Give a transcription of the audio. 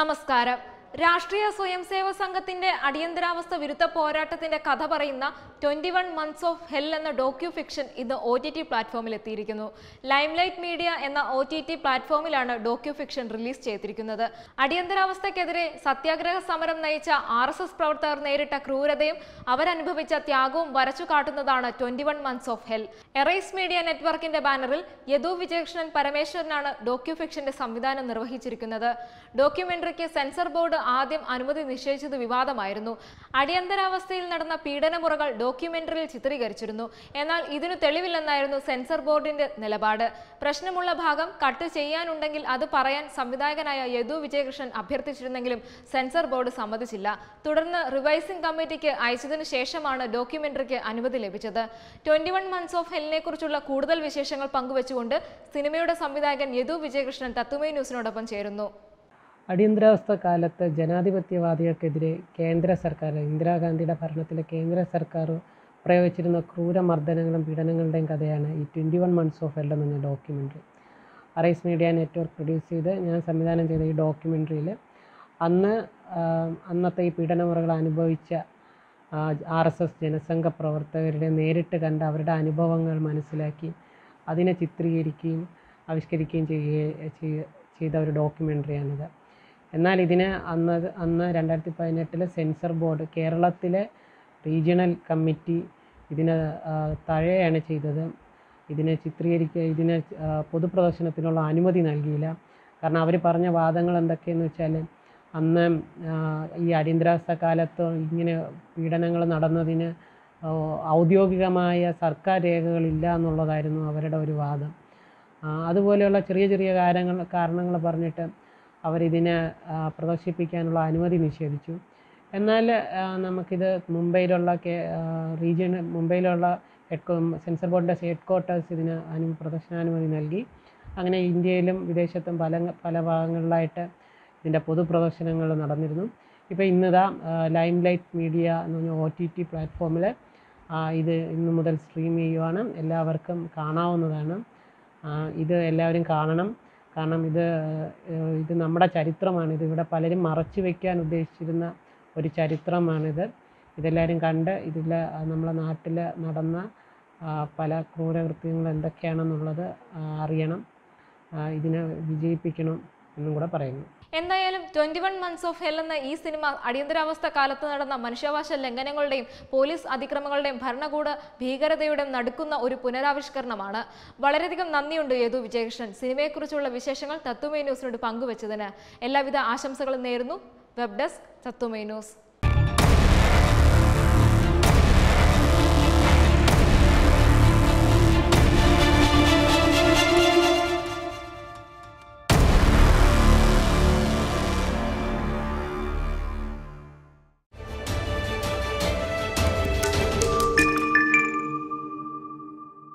ನಮಸ್ಕಾರ രാഷ്ട്രീയ സ്വയംസേവ സംഘത്തിന്റെ അടിയന്തരാവസ്ഥ വിരുദ്ധ പോരാട്ടത്തിന്റെ കഥ പറയുന്ന twenty one months of hell എന്ന ഡോക്യു ഫിക്ഷൻ ഇന്ന് ഒ ടി ടി പ്ലാറ്റ്ഫോമിൽ എത്തിയിരിക്കുന്നു. ലൈംലൈറ്റ് മീഡിയ എന്ന ഒ ടി ടി പ്ലാറ്റ്ഫോമിലാണ് ഡോക്യു ഫിക്ഷൻ റിലീസ് ചെയ്തിരിക്കുന്നത്. അടിയന്തരാവസ്ഥയ്ക്കെതിരെ സത്യാഗ്രഹ സമരം നയിച്ച ആർ എസ് എസ് പ്രവർത്തകർ നേരിട്ട ക്രൂരതയും അവരനുഭവിച്ച ത്യാഗവും വരച്ചു കാട്ടുന്നതാണ് twenty one months of hell. Arise media നെറ്റ്വർക്കിന്റെ ബാനറിൽ യദു വിജയകൃഷ്ണൻ പരമേശ്വരനാണ് ഡോക്യു ഫിക്ഷന്റെ സംവിധാനം നിർവഹിച്ചിരിക്കുന്നത്. ഡോക്യുമെന്ററിക്ക് സെൻസർ ബോർഡ് ആദ്യം അനുമതി നിഷേധിച്ചത് വിവാദമായിരുന്നു. അടിയന്തരാവസ്ഥയിൽ നടന്ന പീഡനമുറകൾ ഡോക്യുമെന്ററിയിൽ ചിത്രീകരിച്ചിരുന്നു. എന്നാൽ ഇതിനു തെളിവില്ലെന്നായിരുന്നു സെൻസർ ബോർഡിന്റെ നിലപാട്. പ്രശ്നമുള്ള ഭാഗം കട്ട് ചെയ്യാനുണ്ടെങ്കിൽ അത് പറയാൻ സംവിധായകനായ യദു വിജയകൃഷ്ണൻ അഭ്യർത്ഥിച്ചിരുന്നെങ്കിലും സെൻസർ ബോർഡ് സമ്മതിച്ചില്ല. തുടർന്ന് റിവൈസിംഗ് കമ്മിറ്റിക്ക് അയച്ചതിനു ശേഷമാണ് ഡോക്യുമെന്ററിക്ക് അനുമതി ലഭിച്ചത്. ട്വന്റി വൺ മന്ത്സ് ഓഫ് ഹെല്ലിനെ കുറിച്ചുള്ള കൂടുതൽ വിശേഷങ്ങൾ പങ്കുവച്ചുകൊണ്ട് സിനിമയുടെ സംവിധായകൻ യദു വിജയകൃഷ്ണൻ തത്തുമേ ന്യൂസിനോടൊപ്പം ചേരുന്നു. അടിയന്തരാവസ്ഥ കാലത്ത് ജനാധിപത്യവാദികൾക്കെതിരെ കേന്ദ്ര സർക്കാർ ഇന്ദിരാഗാന്ധിയുടെ ഭരണത്തിലെ കേന്ദ്ര സർക്കാർ പ്രയോഗിച്ചിരുന്ന ക്രൂരമർദ്ദനങ്ങളും പീഡനങ്ങളുടെയും കഥയാണ് ഈ twenty one months of hell എന്ന documentary arise media network produce ചെയ്ത് ഞാൻ സംവിധാനം ചെയ്ത ഈ ഡോക്യുമെന്ററിയിൽ അന്ന് അന്നത്തെ ഈ പീഡനമുറകൾ അനുഭവിച്ച ആർ എസ് എസ് ജനസംഘ പ്രവർത്തകരുടെ നേരിട്ട് കണ്ട് അവരുടെ അനുഭവങ്ങൾ മനസ്സിലാക്കി അതിനെ ചിത്രീകരിക്കുകയും ആവിഷ്കരിക്കുകയും ചെയ്യുക ചെയ്ത ഒരു ഡോക്യുമെന്ററിയാണിത് എന്നാൽ ഇതിനെ അന്ന് അന്ന് രണ്ടായിരത്തി പതിനെട്ടിലെ സെൻസർ ബോർഡ് കേരളത്തിലെ റീജിയണൽ കമ്മിറ്റി ഇതിനെ തഴയാണ് ചെയ്തത്. ഇതിനെ ചിത്രീകരിക്കുക ഇതിനെ പൊതുപ്രദർശനത്തിനുള്ള അനുമതി നൽകിയില്ല. കാരണം അവർ പറഞ്ഞ വാദങ്ങൾ എന്തൊക്കെയെന്ന് വെച്ചാൽ അന്ന് ഈ അടിയന്തരാവസ്ഥ കാലത്ത് ഇങ്ങനെ പീഡനങ്ങൾ നടന്നതിന് ഔദ്യോഗികമായ സർക്കാർ രേഖകളില്ല എന്നുള്ളതായിരുന്നു അവരുടെ ഒരു വാദം. അതുപോലെയുള്ള ചെറിയ ചെറിയ കാര്യങ്ങൾ കാരണങ്ങൾ പറഞ്ഞിട്ട് അവരിതിനെ പ്രദർശിപ്പിക്കാനുള്ള അനുമതി നിഷേധിച്ചു. എന്നാൽ നമുക്കിത് മുംബൈയിലുള്ള കെ റീജിയൺ മുംബൈയിലുള്ള ഹെഡ് സെൻസർ ബോർഡിന്റെ ഹെഡ് ക്വാർട്ടേഴ്സ് ഇതിന് അനു പ്രദർശനാനുമതി നൽകി. അങ്ങനെ ഇന്ത്യയിലും വിദേശത്തും പല പല ഭാഗങ്ങളിലായിട്ട് ഇതിന്റെ പൊതുപ്രദർശനങ്ങൾ നടന്നിരുന്നു. ഇപ്പോൾ ഇന്നിതാ ലൈം ലൈറ്റ് മീഡിയ എന്ന് പറഞ്ഞ ഒ ടി ടി പ്ലാറ്റ്ഫോമിൽ ഇത് ഇന്ന് മുതൽ സ്ട്രീം ചെയ്യുവാണ്. എല്ലാവർക്കും കാണാവുന്നതാണ്. ഇത് എല്ലാവരും കാണണം. കാരണം ഇത് ഇത് നമ്മുടെ ചരിത്രമാണ്. ഇത് ഇവിടെ പലരും മറച്ചു വെക്കാൻ ഉദ്ദേശിച്ചിരുന്ന ഒരു ചരിത്രമാണിത്. ഇതെല്ലാവരും കണ്ട് ഇതിൽ നമ്മളെ നാട്ടിൽ നടന്ന പല ക്രൂരകൃത്യങ്ങൾ എന്തൊക്കെയാണെന്നുള്ളത് അറിയണം. ഇതിനെ വിജയിപ്പിക്കണം. എന്നും കൂടെ പറയുന്നു. എന്തായാലും twenty one months of hell എന്ന ഈ സിനിമ അടിയന്തരാവസ്ഥ കാലത്ത് നടന്ന മനുഷ്യാവകാശ ലംഘനങ്ങളുടെയും പോലീസ് അതിക്രമങ്ങളുടെയും ഭരണകൂട ഭീകരതയുടെയും നടക്കുന്ന ഒരു പുനരാവിഷ്കരണമാണ്. വളരെയധികം നന്ദിയുണ്ട് യേതു വിജയകൃഷ്ണൻ. സിനിമയെക്കുറിച്ചുള്ള വിശേഷങ്ങൾ തത്വമേ ന്യൂസിനോട് പങ്കുവച്ചതിന്. എല്ലാവിധ ആശംസകളും നേരുന്നു. വെബ് ഡെസ്ക് തത്വമേ ന്യൂസ്.